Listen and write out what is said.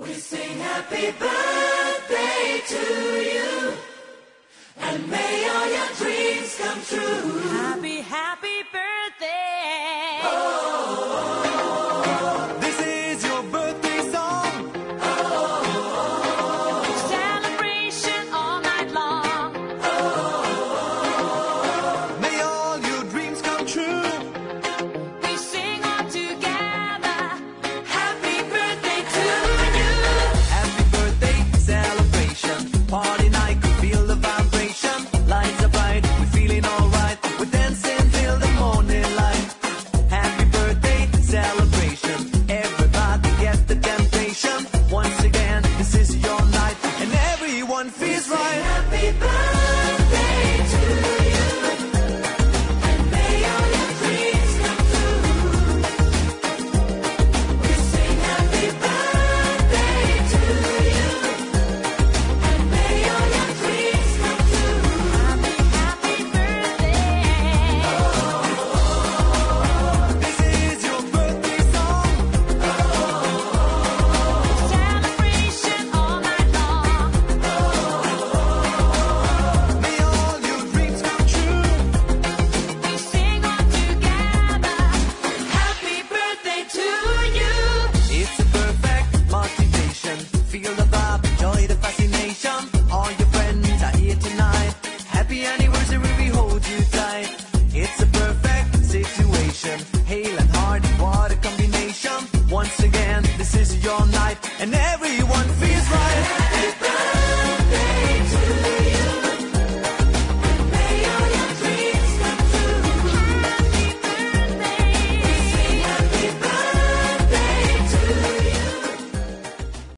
We sing happy birthday to Happy